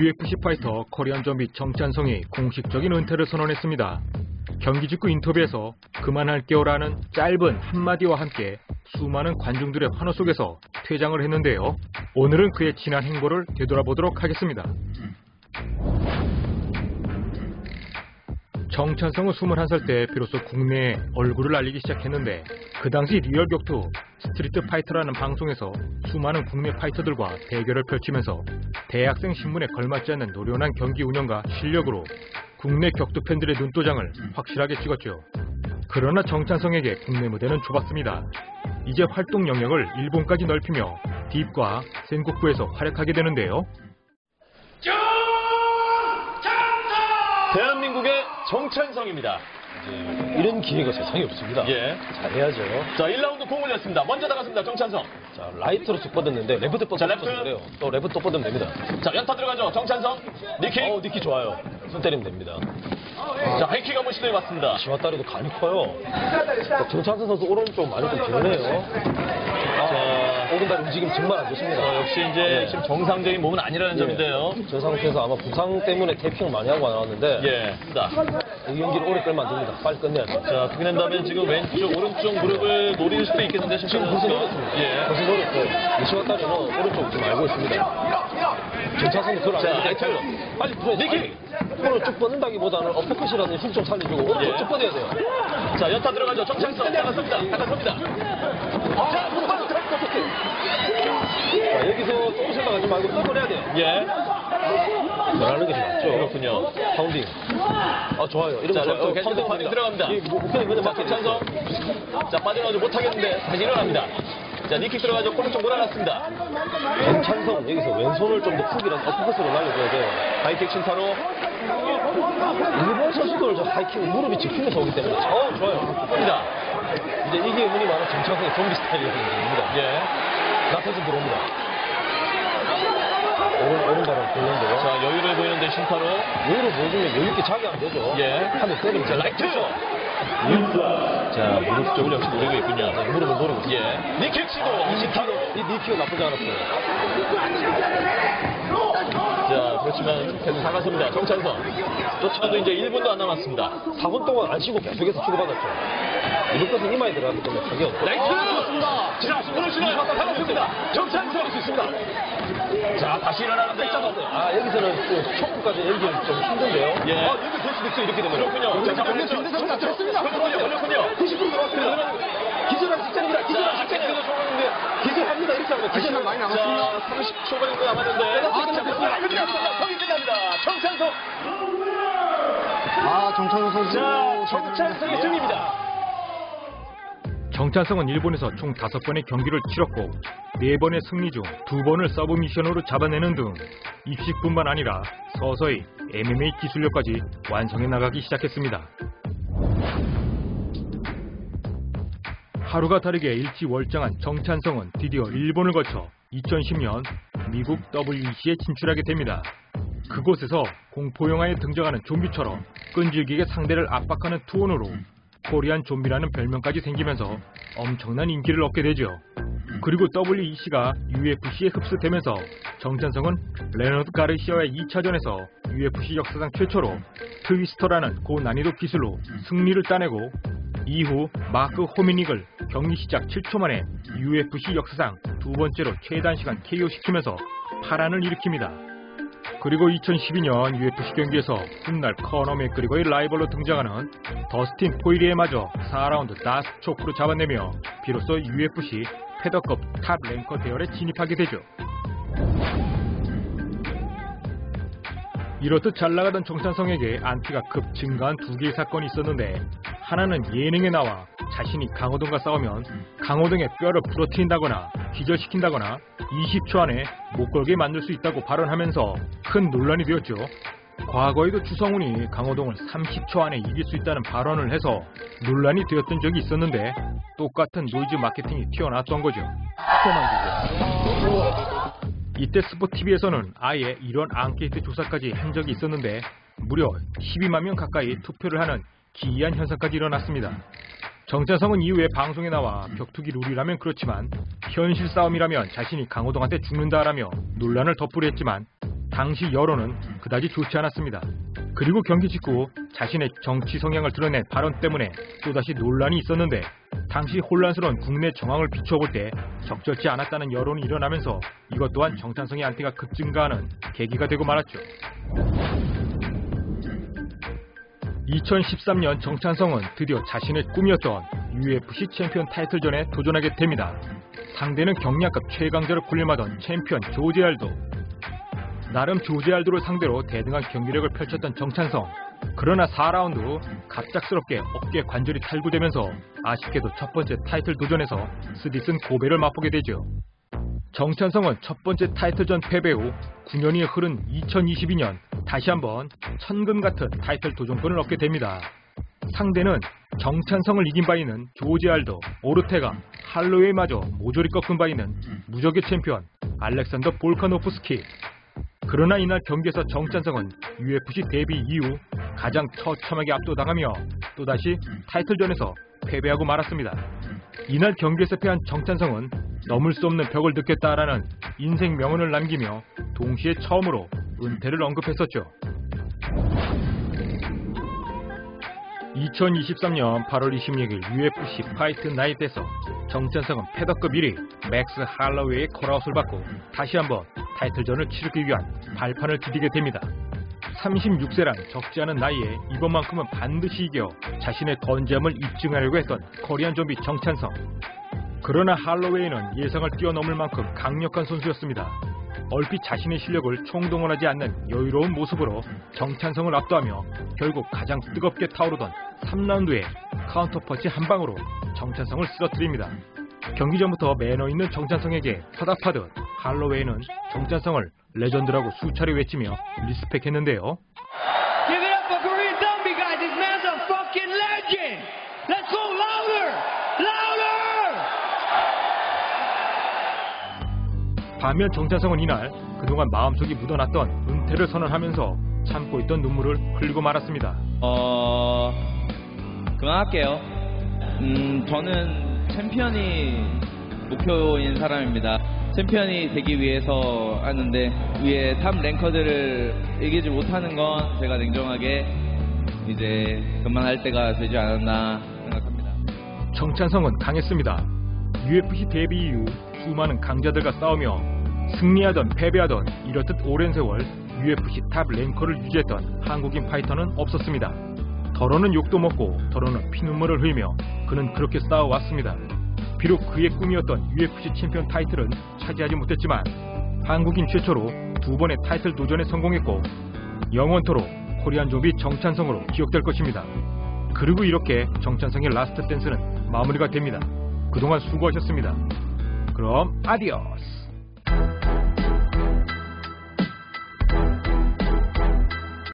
UFC 파이터 코리안 좀비 정찬성이 공식적인 은퇴를 선언했습니다. 경기 직후 인터뷰에서 그만할게요라는 짧은 한마디와 함께 수많은 관중들의 환호 속에서 퇴장을 했는데요. 오늘은 그의 지난 행보를 되돌아보도록 하겠습니다. 정찬성은 21살 때 비로소 국내에 얼굴을 알리기 시작했는데 그 당시 리얼 격투 스트리트 파이터라는 방송에서 수많은 국내 파이터들과 대결을 펼치면서 대학생 신문에 걸맞지 않는 노련한 경기 운영과 실력으로 국내 격투 팬들의 눈도장을 확실하게 찍었죠. 그러나 정찬성에게 국내 무대는 좁았습니다. 이제 활동 영역을 일본까지 넓히며 딥과 센국부에서 활약하게 되는데요. 정찬성입니다. 이런 기회가 세상에 없습니다. 예. 잘해야죠. 자, 1라운드 공 올렸습니다. 먼저 나갔습니다. 정찬성. 자, 라이트로 쭉 뻗었는데 레프트 자, 뻗으면 레프트. 그래요. 또 레프트 또 뻗으면 됩니다. 자, 연타 들어가죠. 정찬성. knee kick. 어, knee kick 좋아요. 손 때리면 됩니다. 자, high kick 한번 시도해봤습니다. 이시와따리도 간이 커요. 또 정찬성 선수 오른쪽 많이 좀 기르네요. 아, 오른다리 움직임 정말 안 좋습니다. 어, 역시 이제 지금 정상적인 몸은 아니라는 점인데요. 저 상태에서 아마 부상 때문에 taping을 많이 하고 나왔는데 예. 자, 이 경기를 오래 끌면 안 됩니다. 빨리 끝내야 돼요. 자, 된다면 지금 왼쪽, 오른쪽 무릎을 노릴 수도 있겠는데, 지금 벌써 노렸습니다. 예. 벌써 노렸고 이시와따리는 오른쪽 지금 알고 있습니다. 정찬성도 그걸 자, 알고 라이트. 있는데 빨리 돼. knee kick. 오늘 쭉 뻗는다기보다는 어퍼컷이라든지 힘좀 살려주고 오른쪽 예. 쭉 뻗어야 돼요. 자, 연타 들어가죠. 정찬성. 나갔습니다. 나갔습니다. 자? 자, 여기서 조금씩 나가지 말고 뻗어내야 돼요. 예. 잘하는 게 낫죠. 그렇군요. pounding. 아, 좋아요. 이런 자, 거 좋아요. 레프트 계속 pounding 들어갑니다. 이 목표는 그냥 자, 맞게 정찬성. 자, 빠져나오지 못하겠는데, 다시 일어납니다. 자, knee kick 들어가죠. 오른쪽 몰아놨습니다. 정찬성, 여기서 왼손을 좀더 훅이랑 어퍼컷으로 날려줘야 돼요. high kick 신타로. 일본 선수들 저 high kick 무릎이 접히면서 오기 때문에. 어, 좋아요. 입니다. 이제 이게 흔히 말하는 정찬성의 좀비 스타일입니다. 예. 나서서 들어옵니다. 오른, 오른발을 돌는데요. 자, 여유를 보이는데 신타로. 여기로 보여주면 여유있게 자기 안 되죠. 예. 한대 때리면 자, 라이트. 자, 무릎 쪽을 역시 노리고 있군요. 네, 무릎을 노리고 있어요. 예. knee kick 시도. 이 니키가, 이 니키가 나쁘지 않았어요. 자, 그렇지만 계속 나갔습니다. 정찬성. 쫓아도 이제 1분도 안 남았습니다. 4분 동안 안 쉬고 계속해서 치고받았죠. 이번 것은 이마에 들어가기 때문에 없고. 라이트. 자, 오늘 시도 나갔습니다. 정찬성. 수 있습니다. 자, 다시 일어나는데요. 아, 여기서는 그 초크까지 연기는 좀 힘든데요. 예. 아, 여기 될 수도 있어요, 이렇게 되면. 그렇군요. 자, 올렸죠. 됐습니다. 됐습니다. 걸렸군요. 걸렸군요. 90분 들어왔습니다. 기절한 직전입니다. 기절한 자, 직전입니다. 기절합니다. 이렇게 하면 기절 많이 자, 30초 정도 남았는데. 아, 자, 끝났습니다. 끝났습니다. 거기 끝납니다. 정찬성. 아, 정찬성 선수. 자, 정찬성의 승리입니다. 정찬성은 일본에서 총 5번의 경기를 치렀고 4번의 승리 중 2번을 submission으로 잡아내는 등 입식뿐만 아니라 서서히 MMA 기술력까지 완성해 나가기 시작했습니다. 하루가 다르게 일취월장한 정찬성은 드디어 일본을 거쳐 2010년 미국 WEC에 진출하게 됩니다. 그곳에서 공포영화에 등장하는 좀비처럼 끈질기게 상대를 압박하는 투혼으로 코리안 좀비라는 별명까지 생기면서 엄청난 인기를 얻게 되죠. 그리고 WEC가 UFC에 흡수되면서 정찬성은 레너드 가르시아와의 2차전에서 UFC 역사상 최초로 twister라는 고난이도 기술로 승리를 따내고 이후 마크 호미닉을 경기 시작 7초 만에 UFC 역사상 두 번째로 최단 시간 KO시키면서 파란을 일으킵니다. 그리고 2012년 UFC 경기에서 훗날 코너 맥그리거의 라이벌로 등장하는 더스틴 포이리에 마저 4라운드 D'Arce choke로 잡아내며 비로소 UFC 페더급 top ranker 대열에 진입하게 되죠. 이렇듯 잘 나가던 정찬성에게 안티가 급 증가한 두 개의 사건이 있었는데 하나는 예능에 나와 자신이 강호동과 싸우면 강호동의 뼈를 부러뜨린다거나 기절시킨다거나 20초 안에 못 걷게 만들 수 있다고 발언하면서 큰 논란이 되었죠. 과거에도 추성훈이 강호동을 30초 안에 이길 수 있다는 발언을 해서 논란이 되었던 적이 있었는데 똑같은 노이즈 마케팅이 튀어나왔던 거죠. 이때 스포티비에서는 아예 이런 앙케이트 조사까지 한 적이 있었는데 무려 12만 명 가까이 투표를 하는 기이한 현상까지 일어났습니다. 정찬성은 이후에 방송에 나와 격투기 룰이라면 그렇지만 현실 싸움이라면 자신이 강호동한테 죽는다라며 논란을 덧불이했지만 당시 여론은 그다지 좋지 않았습니다. 그리고 경기 직후 자신의 정치 성향을 드러낸 발언 때문에 또다시 논란이 있었는데 당시 혼란스러운 국내 정황을 비춰볼 때 적절치 않았다는 여론이 일어나면서 이것 또한 정찬성의 안티가 급증가하는 계기가 되고 말았죠. 2013년 정찬성은 드디어 자신의 꿈이었던 UFC 챔피언 타이틀전에 도전하게 됩니다. 상대는 경량급 최강자로 군림하던 챔피언 조제 알도. 나름 조제 알도를 상대로 대등한 경기력을 펼쳤던 정찬성. 그러나 4라운드 갑작스럽게 어깨 관절이 탈구되면서 아쉽게도 첫 번째 타이틀 도전에서 쓰디쓴 고배를 맛보게 되죠. 정찬성은 첫 번째 타이틀전 패배 후 9년이 흐른 2022년 다시 한번 천금 같은 타이틀 도전권을 얻게 됩니다. 상대는 정찬성을 이긴 바 있는 조제 알도, 오르테가, 할로웨이 마저 모조리 꺾은 바 있는 무적의 챔피언 알렉산더 볼카노프스키. 그러나 이날 경기에서 정찬성은 UFC 데뷔 이후 가장 처참하게 압도당하며 또다시 타이틀전에서 패배하고 말았습니다. 이날 경기에서 패한 정찬성은 넘을 수 없는 벽을 느꼈다라는 인생 명언을 남기며 동시에 처음으로 은퇴를 언급했었죠. 2023년 8월 26일 UFC 파이트 나이트에서 정찬성은 페더급 1위 맥스 할로웨이의 callout을 받고 다시 한번 타이틀전을 치르기 위한 발판을 디디게 됩니다. 36세란 적지 않은 나이에 이번만큼은 반드시 이겨 자신의 건재함을 입증하려고 했던 코리안 좀비 정찬성. 그러나 할로웨이는 예상을 뛰어넘을 만큼 강력한 선수였습니다. 얼핏 자신의 실력을 총동원하지 않는 여유로운 모습으로 정찬성을 압도하며 결국 가장 뜨겁게 타오르던 3라운드에 카운터펀치 한 방으로 정찬성을 쓰러뜨립니다. 경기 전부터 매너 있는 정찬성에게 화답하듯 할로웨이는 정찬성을 레전드라고 수차례 외치며 respect했는데요. 반면 정찬성은 이날 그동안 마음속에 묻어놨던 은퇴를 선언하면서 참고 있던 눈물을 흘리고 말았습니다. 어, 그만할게요. 음, 저는 챔피언이 목표인 사람입니다. 챔피언이 되기 위해서 하는데 위에 top ranker들을 이기지 못하는 건 제가 냉정하게 이제 그만할 때가 되지 않았나 생각합니다. 정찬성은 강했습니다. UFC 데뷔 이후 수많은 강자들과 싸우며 승리하던 패배하던 이렇듯 오랜 세월 UFC top ranker를 유지했던 한국인 파이터는 없었습니다. 더러는 욕도 먹고 더러는 피눈물을 흘리며 그는 그렇게 싸워왔습니다. 비록 그의 꿈이었던 UFC 챔피언 타이틀은 차지하지 못했지만 한국인 최초로 두 번의 타이틀 도전에 성공했고 영원토록 코리안 좀비 정찬성으로 기억될 것입니다. 그리고 이렇게 정찬성의 라스트 댄스는 마무리가 됩니다. 그동안 수고하셨습니다. 그럼 아디오스!